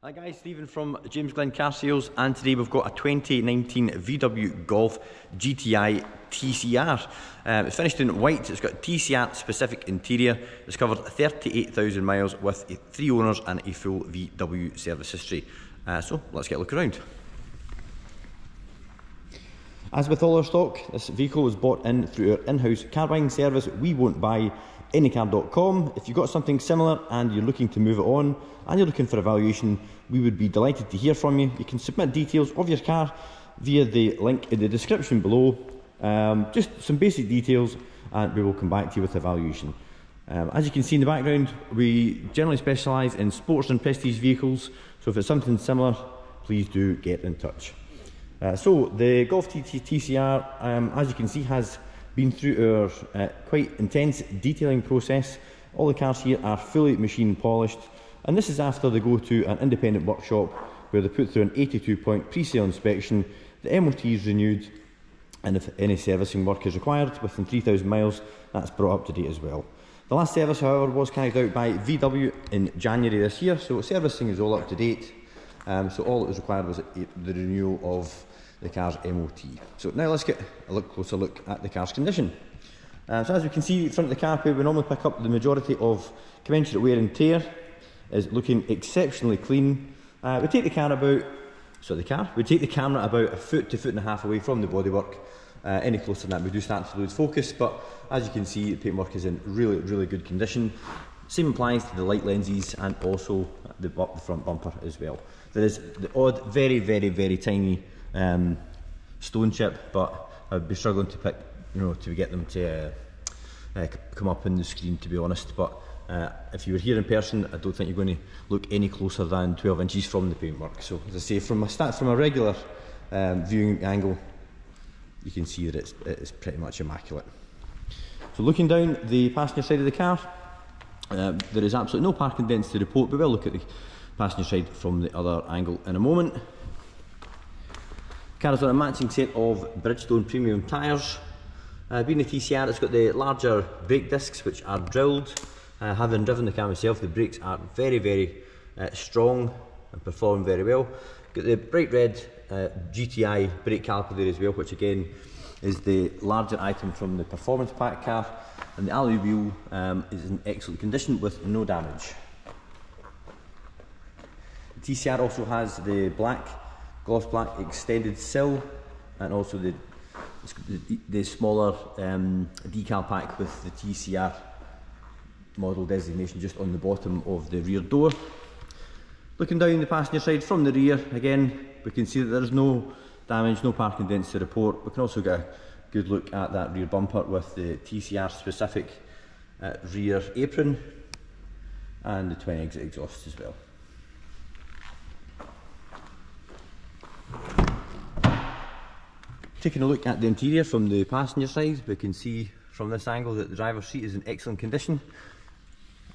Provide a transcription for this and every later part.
Hi guys, Stephen from James Glen Car Sales and today we've got a 2019 VW Golf GTI TCR. Um, it's finished in white, it's got TCR specific interior, it's covered 38,000 miles with three owners and a full VW service history. Uh, so let's get a look around. As with all our stock, this vehicle was bought in through our in-house car buying service. We won't buy anycar.com. If you've got something similar and you're looking to move it on and you're looking for a valuation, we would be delighted to hear from you. You can submit details of your car via the link in the description below. Um, just some basic details and we will come back to you with a valuation. Um, as you can see in the background, we generally specialise in sports and prestige vehicles, so if it's something similar, please do get in touch. Uh, so the Golf TCR, um, as you can see, has been through our uh, quite intense detailing process. All the cars here are fully machine polished and this is after they go to an independent workshop where they put through an 82 point pre-sale inspection, the MOT is renewed and if any servicing work is required within 3,000 miles that's brought up to date as well. The last service however was carried out by VW in January this year so servicing is all up to date um, so all that was required was the renewal of the car's MOT. So now let's get a look closer look at the car's condition. Uh, so as we can see, in front of the car we normally pick up the majority of commensurate wear and tear. is looking exceptionally clean. Uh, we take the car about, so the car, we take the camera about a foot to foot and a half away from the bodywork. Uh, any closer than that we do start to lose focus, but as you can see the paintwork is in really, really good condition. Same applies to the light lenses and also the, the front bumper as well. There is the odd, very, very, very tiny um, stone chip, but I'd be struggling to pick, you know, to get them to uh, uh, come up on the screen, to be honest. But uh, if you were here in person, I don't think you're going to look any closer than 12 inches from the paintwork. So, as I say, from a start from a regular um, viewing angle, you can see that it's, it's pretty much immaculate. So, looking down the passenger side of the car, uh, there is absolutely no parking dents to report, but we'll look at the passenger side from the other angle in a moment. Car has got a matching set of Bridgestone premium tyres. Uh, being a TCR, it's got the larger brake discs which are drilled. Uh, having driven the car myself, the brakes are very, very uh, strong and perform very well. Got the bright red uh, GTI brake caliper there as well, which again is the larger item from the performance pack car. And the alloy wheel um, is in excellent condition with no damage. The TCR also has the black gloss black extended sill and also the, the, the smaller um, decal pack with the TCR model designation just on the bottom of the rear door. Looking down the passenger side from the rear, again, we can see that there is no damage, no parking dents to report. We can also get a good look at that rear bumper with the TCR specific uh, rear apron and the twin exit exhaust as well. Taking a look at the interior from the passenger side, we can see from this angle that the driver's seat is in excellent condition.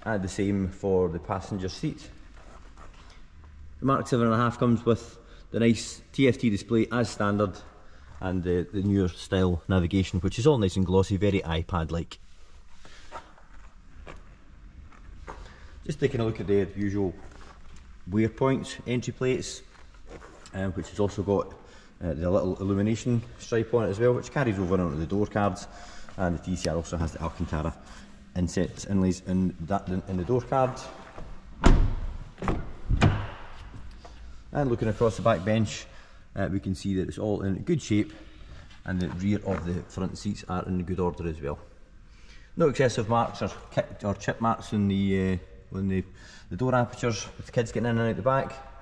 And the same for the passenger seat. The Mark 7.5 comes with the nice TFT display as standard and the, the newer style navigation which is all nice and glossy, very iPad-like. Just taking a look at the usual wear points, entry plates, um, which has also got uh, the little illumination stripe on it as well, which carries over onto the door cards. And the TCR also has the Alcantara insets inlays in, that, in the door card. And looking across the back bench, uh, we can see that it's all in good shape and the rear of the front seats are in good order as well. No excessive marks or, or chip marks on the, uh, on the, the door apertures with the kids getting in and out the back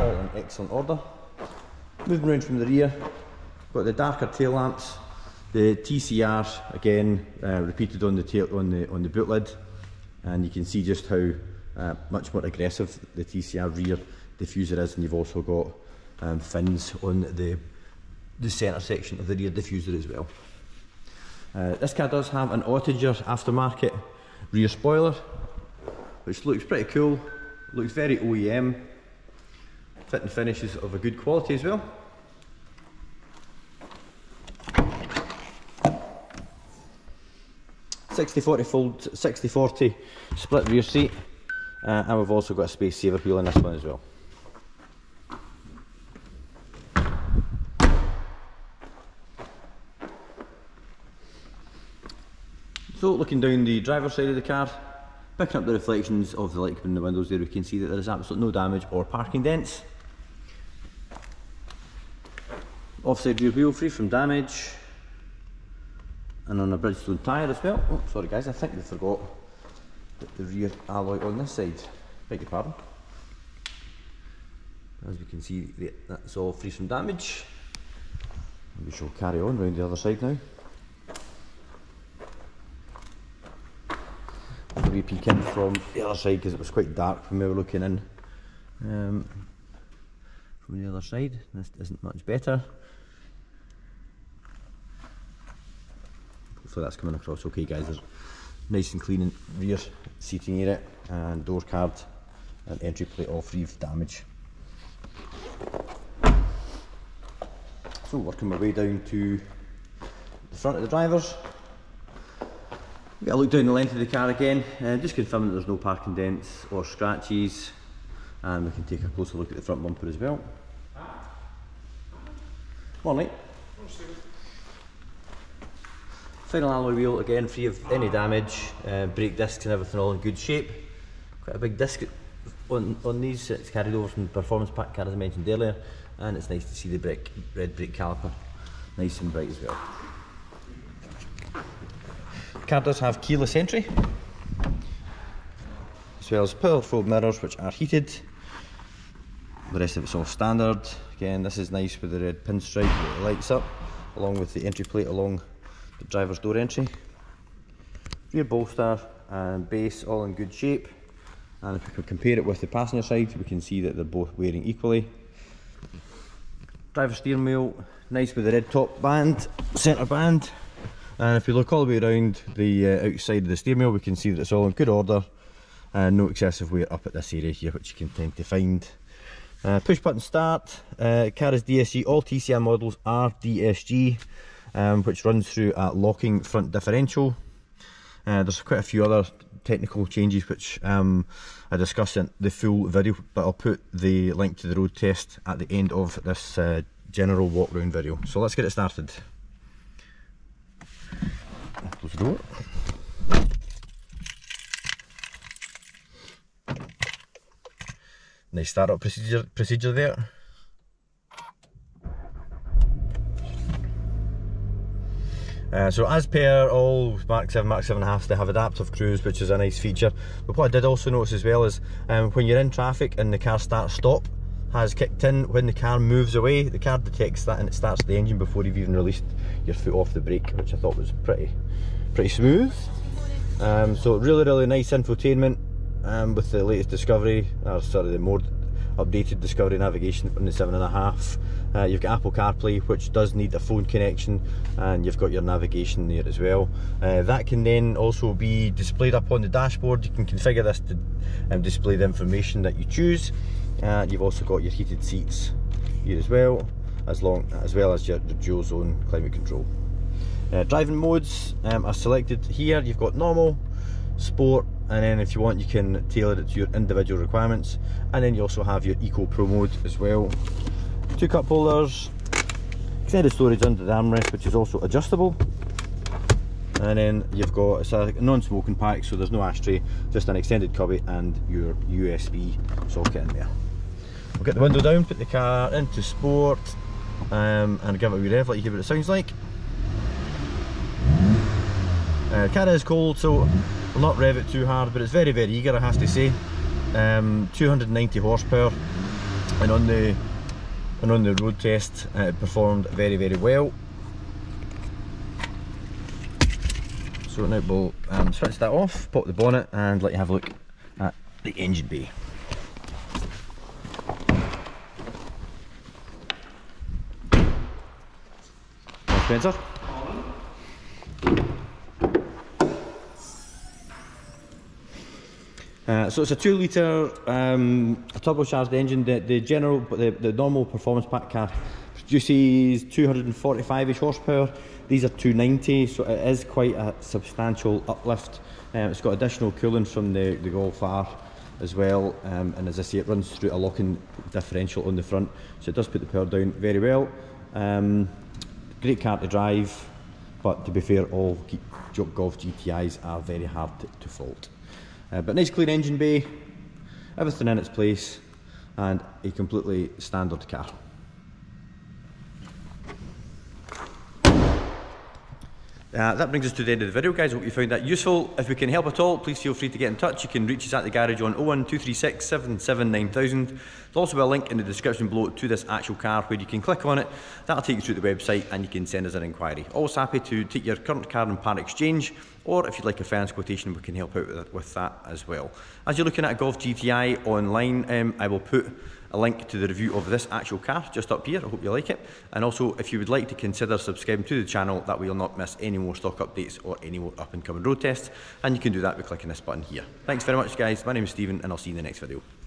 all in excellent order. Moving around from the rear, got the darker tail lamps, the TCR again uh, repeated on the tail on the on the boot lid, and you can see just how uh, much more aggressive the TCR rear diffuser is, and you've also got um, fins on the the centre section of the rear diffuser as well. Uh, this car does have an Oettinger aftermarket rear spoiler, which looks pretty cool, looks very OEM, fit and finish is of a good quality as well. Sixty forty fold, 60 40 split rear seat. Uh, and we've also got a space saver wheel in this one as well. So looking down the driver's side of the car, picking up the reflections of the light in the windows there, we can see that there is absolutely no damage or parking dents. Offside rear wheel free from damage. And on a Bridgestone tyre as well. Oh, sorry guys, I think we forgot the rear alloy on this side. Beg your pardon. As we can see, that's all free from damage. We shall carry on round the other side now. we peek in from the other side because it was quite dark when we were looking in um, from the other side. This isn't much better. Hopefully that's coming across okay guys. There's nice and clean rear seating area and door card and entry plate all free of damage. So working my way down to the front of the drivers. We got a look down the length of the car again, uh, just confirming that there's no parking dents or scratches and we can take a closer look at the front bumper as well. Morning. Final alloy wheel again free of any damage, uh, brake discs and everything all in good shape. Quite a big disc on, on these, it's carried over from the performance pack car as I mentioned earlier and it's nice to see the brick, red brake caliper nice and bright as well car does have keyless entry, as well as powerful mirrors which are heated. The rest of it's all standard. Again, this is nice with the red pinstripe that lights up, along with the entry plate along the driver's door entry. Rear bolster and base all in good shape. And if we can compare it with the passenger side, we can see that they're both wearing equally. Driver steering wheel, nice with the red top band, centre band, and if we look all the way around the uh, outside of the steering wheel we can see that it's all in good order and no excessive wear up at this area here which you can tend to find. Uh, push button start, uh, car is DSG, all TCR models are DSG um, which runs through a locking front differential. Uh, there's quite a few other technical changes which um, I discuss in the full video but I'll put the link to the road test at the end of this uh, general walk round video. So let's get it started. Close the door. Nice startup procedure procedure there. Uh, so as per all Mark 7, Mark 7.5s, they have adaptive cruise, which is a nice feature. But what I did also notice as well is um, when you're in traffic and the car starts stop, has kicked in, when the car moves away, the car detects that and it starts the engine before you've even released your foot off the brake, which I thought was pretty pretty smooth. Um, so really, really nice infotainment um, with the latest Discovery, or sorry, the more updated Discovery navigation from the 7.5. Uh, you've got Apple CarPlay, which does need a phone connection, and you've got your navigation there as well. Uh, that can then also be displayed up on the dashboard. You can configure this to um, display the information that you choose. Uh, you've also got your heated seats here as well, as long as well as your, your dual zone climate control. Uh, driving modes um, are selected here. You've got normal, sport, and then if you want you can tailor it to your individual requirements. And then you also have your Eco Pro mode as well. Two cup holders, extended storage under the armrest which is also adjustable. And then you've got it's a non-smoking pack so there's no ashtray, just an extended cubby and your USB socket in there. We'll get the window down, put the car into sport um, and give it a wee rev, let you hear what it sounds like. Uh, car is cold, so will not rev it too hard, but it's very, very eager, I have to say. Um, 290 horsepower, and on the and on the road test, uh, it performed very, very well. So now we'll um, switch that off, pop the bonnet, and let you have a look at the engine bay. Spencer. Uh, so it's a two litre um, turbocharged engine. The, the general, the, the normal performance pack car produces 245ish horsepower. These are 290, so it is quite a substantial uplift. Um, it's got additional cooling from the, the Golf R as well. Um, and as I say, it runs through a locking differential on the front, so it does put the power down very well. Um, great car to drive, but to be fair, all Golf GTIs are very hard to, to fault. Uh, but nice clean engine bay, everything in its place, and a completely standard car. Uh, that brings us to the end of the video, guys. Hope you found that useful. If we can help at all, please feel free to get in touch. You can reach us at the garage on 01236 779000. There's also be a link in the description below to this actual car where you can click on it. That'll take you through the website and you can send us an inquiry. Always happy to take your current car and part exchange, or if you'd like a finance quotation, we can help out with that as well. As you're looking at a Golf GTI online, um, I will put a link to the review of this actual car just up here. I hope you like it. And also, if you would like to consider subscribing to the channel, that way you'll not miss any more stock updates or any more up and coming road tests. And you can do that by clicking this button here. Thanks very much, guys. My name is Stephen, and I'll see you in the next video.